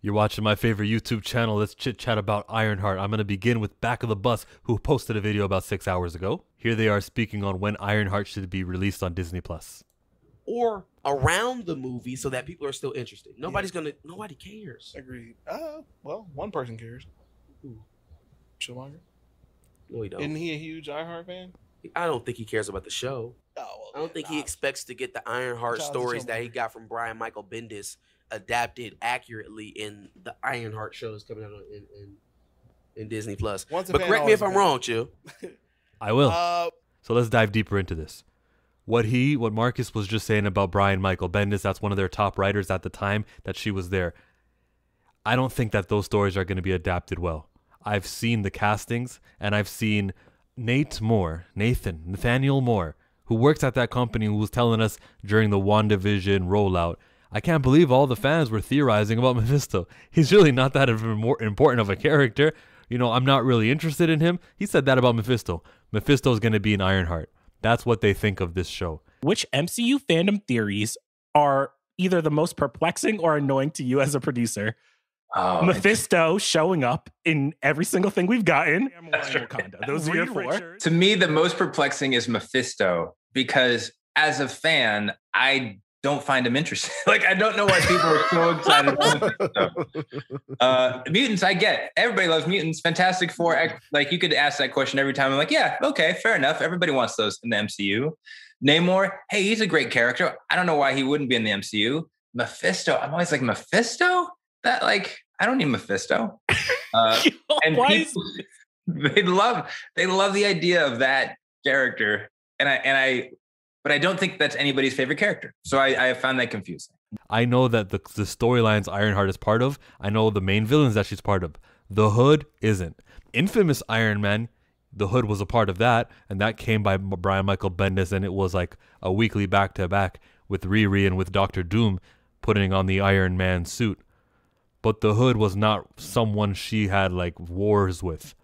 You're watching my favorite YouTube channel. Let's chit chat about Ironheart. I'm going to begin with Back of the Bus, who posted a video about six hours ago. Here they are speaking on when Ironheart should be released on Disney Plus. or around the movie so that people are still interested. Nobody's gonna. Nobody cares. Agreed. Uh, well, one person cares. Who? Schumacher. No, he don't. Isn't he a huge Ironheart fan? I don't think he cares about the show. Oh, well, I don't think he expects to get the Ironheart Shout stories that he got from Brian Michael Bendis adapted accurately in the Ironheart shows coming out in in, in Disney Plus. Once But fan, correct me if always a I'm fan. wrong, Chill. I will. Uh, So let's dive deeper into this. What he, what Marcus was just saying about Brian Michael Bendis, that's one of their top writers at the time that she was there. I don't think that those stories are going to be adapted well. I've seen the castings and I've seen Nate Moore, Nathan, Nathaniel Moore, who works at that company, who was telling us during the WandaVision rollout. I can't believe all the fans were theorizing about Mephisto. He's really not that of a more important of a character. You know, I'm not really interested in him. He said that about Mephisto. Mephisto's going to be an Ironheart. That's what they think of this show. Which MCU fandom theories are either the most perplexing or annoying to you as a producer? Oh, Mephisto showing up in every single thing we've gotten. That's right. Wakanda. Those are your four. to me, the most perplexing is Mephisto because as a fan, I don't find them interesting. like I don't know why people are so excited about Uh, mutants, I get. Everybody loves mutants. Fantastic Four, like you could ask that question every time. I'm like, yeah, okay, fair enough. Everybody wants those in the MCU. Namor, hey, he's a great character. I don't know why he wouldn't be in the MCU. Mephisto, I'm always like Mephisto. That like I don't need Mephisto. Uh, and people, they love they love the idea of that character and i and i but i don't think that's anybody's favorite character so i i found that confusing I know that the the storylines Ironheart is part of. I know the main villains that she's part of. The Hood isn't. Infamous Iron Man, the Hood was a part of that, and that came by Brian Michael Bendis, and it was like a weekly back to back with Riri and with Doctor Doom putting on the Iron Man suit. But the Hood was not someone she had like wars with.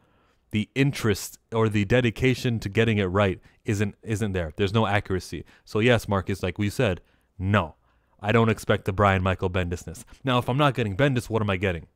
The interest or the dedication to getting it right isn't isn't there. There's no accuracy. So yes, Marcus, like we said, no. I don't expect the Brian Michael Bendisness. Now, if I'm not getting Bendis, what am I getting?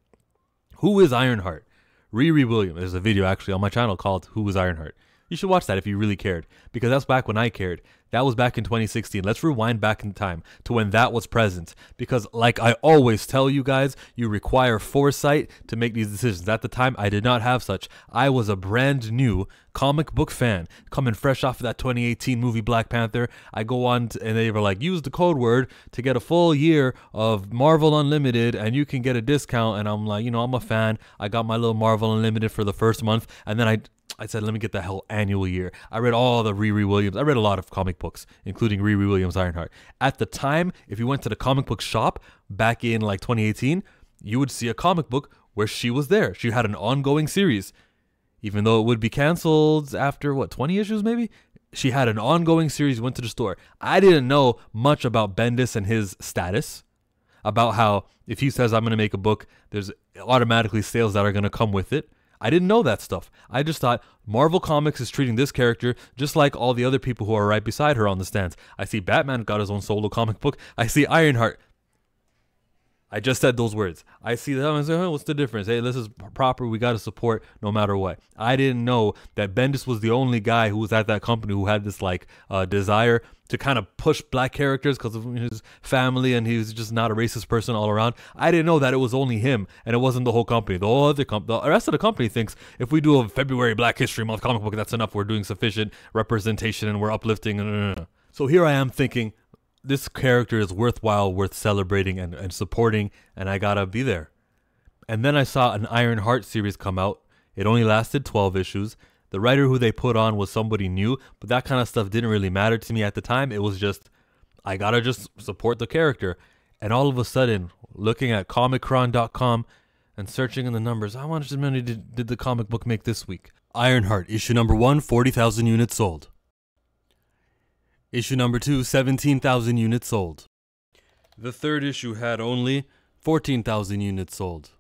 Who is Ironheart? Riri Williams. There's a video actually on my channel called Who is Ironheart? You should watch that if you really cared, because that's back when I cared. That was back in 2016. Let's rewind back in time to when that was present. Because, like I always tell you guys, you require foresight to make these decisions. At the time, I did not have such. I was a brand new comic book fan, coming fresh off of that 2018 movie Black Panther. I go on to, and they were like, use the code word to get a full year of Marvel Unlimited, and you can get a discount. And I'm like, you know, I'm a fan. I got my little Marvel Unlimited for the first month, and then I I said, let me get the hell annual year. I read all the Riri Williams. I read a lot of comic books, including Riri Williams Ironheart. At the time, if you went to the comic book shop back in like 2018, you would see a comic book where she was there. She had an ongoing series. Even though it would be canceled after what, 20 issues maybe? She had an ongoing series, went to the store. I didn't know much about Bendis and his status about how if he says I'm going to make a book, there's automatically sales that are going to come with it. I didn't know that stuff. I just thought Marvel Comics is treating this character just like all the other people who are right beside her on the stands. I see Batman got his own solo comic book. I see Ironheart. I just said those words. I see them and say, "Huh, what's the difference? Hey, this is proper. We got to support no matter what. I didn't know that Bendis was the only guy who was at that company who had this like uh, desire to kind of push black characters because of his family and he was just not a racist person all around. I didn't know that it was only him and it wasn't the whole company. The whole other comp- the rest of the company thinks if we do a February Black History Month comic book, that's enough. We're doing sufficient representation and we're uplifting. uh, So here I am thinking this character is worthwhile, worth celebrating and, and supporting, and I gotta be there. And then I saw an Iron Heart series come out. It only lasted 12 issues. The writer who they put on was somebody new, but that kind of stuff didn't really matter to me at the time. It was just, I gotta just support the character. And all of a sudden, looking at comichron.com and searching in the numbers, how much money did, did the comic book make this week? Ironheart, issue number one, 40,000 units sold. Issue number two, 17,000 units sold. The third issue had only 14,000 units sold.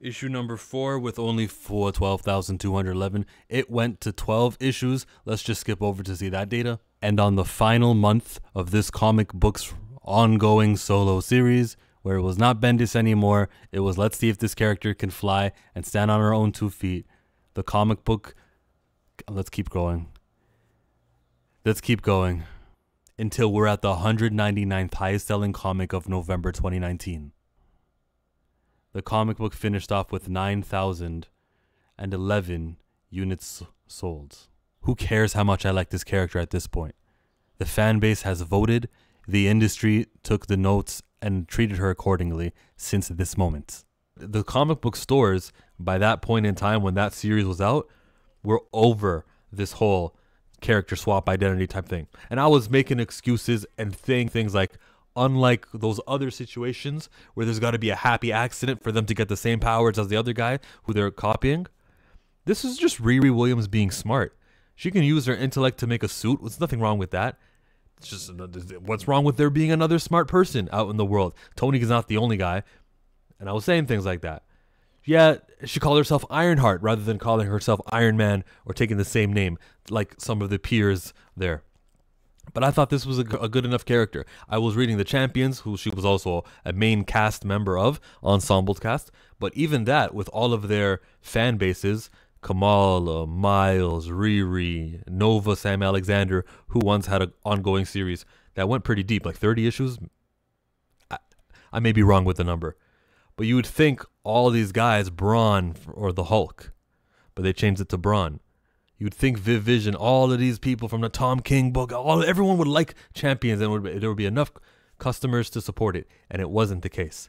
Issue number four, with only four, 12,211, it went to 12 issues. Let's just skip over to see that data. And on the final month of this comic book's ongoing solo series, where it was not Bendis anymore. It was let's see if this character can fly and stand on her own two feet. The comic book. Let's keep going. Let's keep going until we're at the 199th highest selling comic of November 2019. The comic book finished off with 9,011 units sold. Who cares how much I like this character at this point? The fan base has voted, the industry took the notes and treated her accordingly since this moment. The comic book stores, by that point in time when that series was out, were over this whole character swap identity type thing. And I was making excuses and saying things like, unlike those other situations where there's got to be a happy accident for them to get the same powers as the other guy who they're copying, this is just Riri Williams being smart. She can use her intellect to make a suit. There's nothing wrong with that. It's just what's wrong with there being another smart person out in the world. Tony is not the only guy. And I was saying things like that. Yeah, she called herself Ironheart rather than calling herself Iron Man or taking the same name like some of the peers there. But I thought this was a, good enough character. I was reading The Champions, who she was also a main cast member of, Ensemble cast. But even that, with all of their fan bases, Kamala, Miles, Riri, Nova, Sam Alexander, who once had an ongoing series that went pretty deep, like 30 issues. I, I may be wrong with the number. But you would think all these guys, Brawn or the Hulk, but they changed it to Brawn. You'd think Viv Vision, all of these people from the Tom King book, all everyone would like Champions, and would be, there would be enough customers to support it, and it wasn't the case.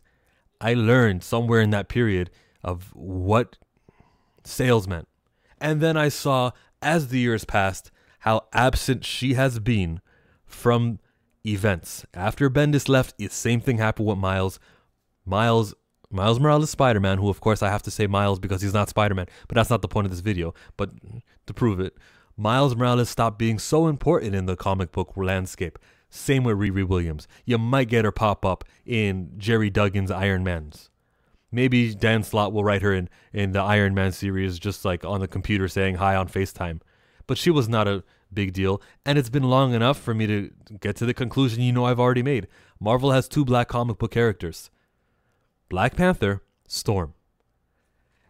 I learned somewhere in that period of what sales meant, and then I saw as the years passed how absent she has been from events. After Bendis left, the same thing happened with Miles. Miles Miles Morales Spider Man, who of course I have to say Miles because he's not Spider Man, but that's not the point of this video. But to prove it, Miles Morales stopped being so important in the comic book landscape. Same with Riri Williams. You might get her pop up in Gerry Duggan's Iron Man's. Maybe Dan Slott will write her in, in the Iron Man series just like on the computer saying hi on FaceTime. But she was not a big deal, and it's been long enough for me to get to the conclusion you know I've already made. Marvel has two black comic book characters. Black Panther, Storm.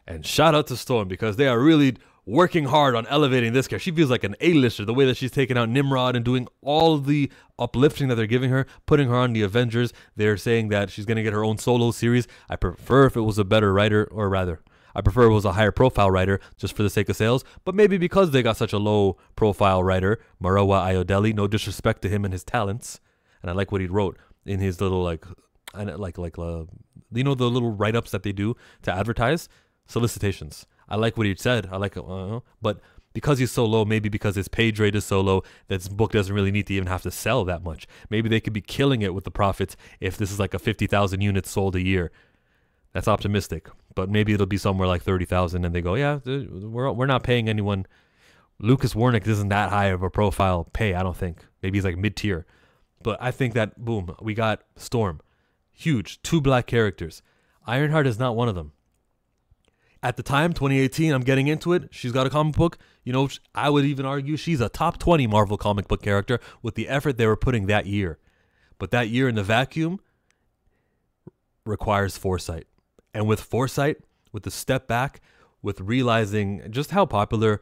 And shout out to Storm because they are really working hard on elevating this character. She feels like an A-lister the way that she's taking out Nimrod and doing all the uplifting that they're giving her, putting her on the Avengers. They're saying that she's going to get her own solo series. I prefer if it was a better writer, or rather, I prefer it was a higher profile writer just for the sake of sales. But maybe because they got such a low profile writer, Murewa Ayodele, no disrespect to him and his talents, and I like what he wrote in his little like, and like like uh, you know the little write ups that they do to advertise solicitations. I like what he said. I like it, uh, but because he's so low, maybe because his page rate is so low, that this book doesn't really need to even have to sell that much. Maybe they could be killing it with the profits if this is like a fifty thousand units sold a year. That's optimistic, but maybe it'll be somewhere like thirty thousand, and they go, yeah, we're we're not paying anyone. Lucas Werneck isn't that high of a profile pay, I don't think. Maybe he's like mid tier, but I think that boom, we got Storm, huge, two black characters. Ironheart is not one of them. At the time, 2018, I'm getting into it. She's got a comic book. You know, I would even argue she's a top 20 Marvel comic book character with the effort they were putting that year. But that year in the vacuum requires foresight. And with foresight, with the step back, with realizing just how popular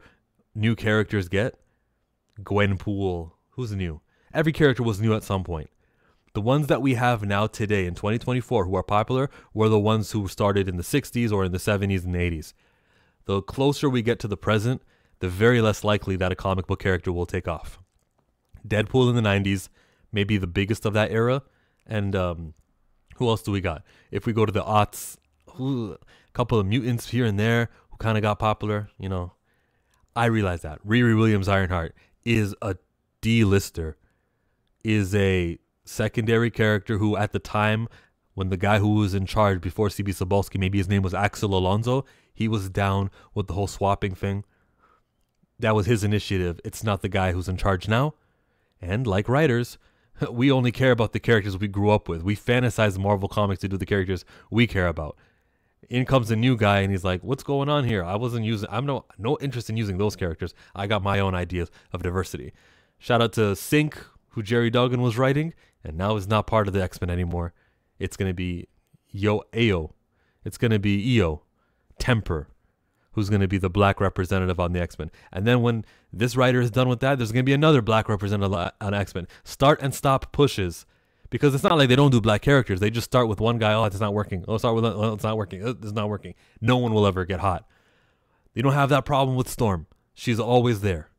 new characters get, Gwenpool, who's new? Every character was new at some point. The ones that we have now today in 2024 who are popular were the ones who started in the 60s or in the 70s and 80s. The closer we get to the present, the very less likely that a comic book character will take off. Deadpool in the 90s, maybe the biggest of that era. And um, who else do we got? If we go to the aughts, who, a couple of mutants here and there who kind of got popular, you know. I realize that. Riri Williams Ironheart is a D-lister, is a secondary character who at the time when the guy who was in charge before CB Cebulski, maybe his name was Axel Alonso, he was down with the whole swapping thing. That was his initiative. It's not the guy who's in charge now. And like writers, we only care about the characters we grew up with. We fantasize Marvel Comics to do the characters we care about. In comes a new guy and he's like, "What's going on here? I wasn't using. I'm no no interest in using those characters. I got my own ideas of diversity." Shout out to Synch, who Gerry Duggan was writing, and now is not part of the X Men anymore. It's gonna be Yo Ayo. It's gonna be Oya, Temper, who's gonna be the black representative on the X Men. And then when this writer is done with that, there's gonna be another black representative on X Men. Start and stop pushes. Because it's not like they don't do black characters. They just start with one guy. Oh, it's not working. Oh, start with oh, it's not working. Oh, it's not working. No one will ever get hot. You don't have that problem with Storm. She's always there.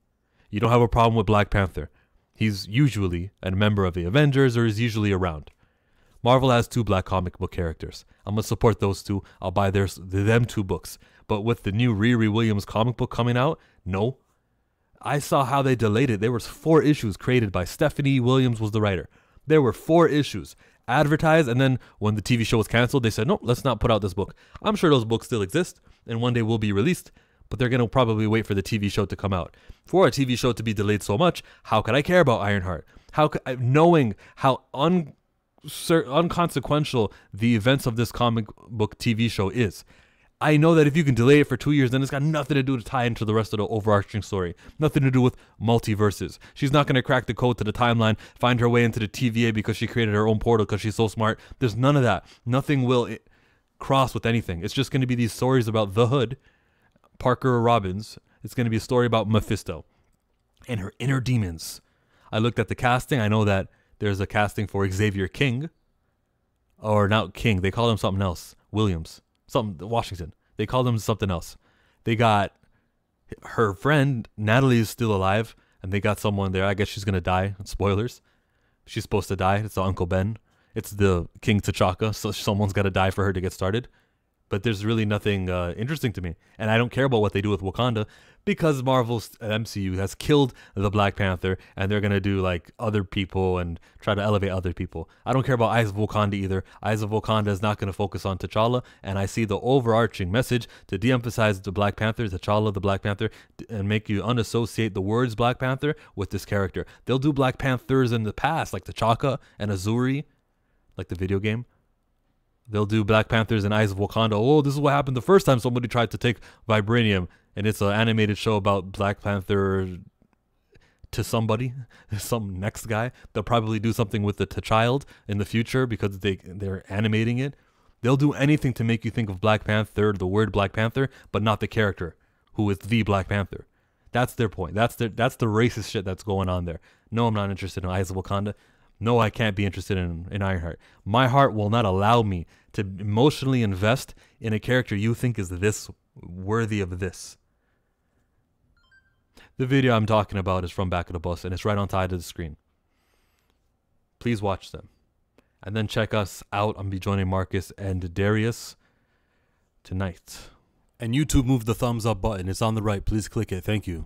You don't have a problem with Black Panther. He's usually a member of the Avengers or is usually around. Marvel has two black comic book characters. I'm gonna support those two. I'll buy their them two books. But with the new Riri Williams comic book coming out, no. I saw how they delayed it. There was four issues created by Stephanie Williams was the writer. There were four issues advertised, and then when the TV show was canceled, they said, "No, let's not put out this book." I'm sure those books still exist, and one day will be released. But they're gonna probably wait for the TV show to come out. For a TV show to be delayed so much, how could I care about Ironheart? How could knowing how un unconsequential the events of this comic book TV show is? I know that if you can delay it for two years, then it's got nothing to do to tie into the rest of the overarching story. Nothing to do with multiverses. She's not going to crack the code to the timeline, find her way into the TVA because she created her own portal because she's so smart. There's none of that. Nothing will eh, cross with anything. It's just going to be these stories about the Hood, Parker Robbins. It's going to be a story about Mephisto and her inner demons. I looked at the casting. I know that there's a casting for Xavier King, or not King. They call him something else. Williams something Washington. They called him something else. They got her friend Natalie is still alive, and they got someone there. I guess she's gonna die. Spoilers. She's supposed to die. It's Uncle Ben. It's the King T'Chaka. So someone's got to die for her to get started but there's really nothing uh, interesting to me. And I don't care about what they do with Wakanda because Marvel's MCU has killed the Black Panther and they're going to do like other people and try to elevate other people. I don't care about Eyes of Wakanda either. Eyes of Wakanda is not going to focus on T'Challa. And I see the overarching message to de emphasize the Black Panther, T'Challa, the Black Panther, and make you unassociate the words Black Panther with this character. They'll do Black Panthers in the past, like T'Chaka and Azzuri, like the video game They'll do Black Panthers and Eyes of Wakanda. Oh, this is what happened the first time somebody tried to take vibranium, and it's an animated show about Black Panther to somebody, some next guy. They'll probably do something with the child in the future because they they're animating it. They'll do anything to make you think of Black Panther, the word Black Panther, but not the character who is the Black Panther. That's their point. That's the that's the racist shit that's going on there. No, I'm not interested in Eyes of Wakanda. No, I can't be interested in, in Ironheart. My heart will not allow me to emotionally invest in a character you think is this worthy of this. The video I'm talking about is from Back of the Bus and it's right on side of the screen. Please watch them. And then check us out. I'm be joining Marcus and Darius tonight. And YouTube move the thumbs up button. It's on the right. Please click it. Thank you.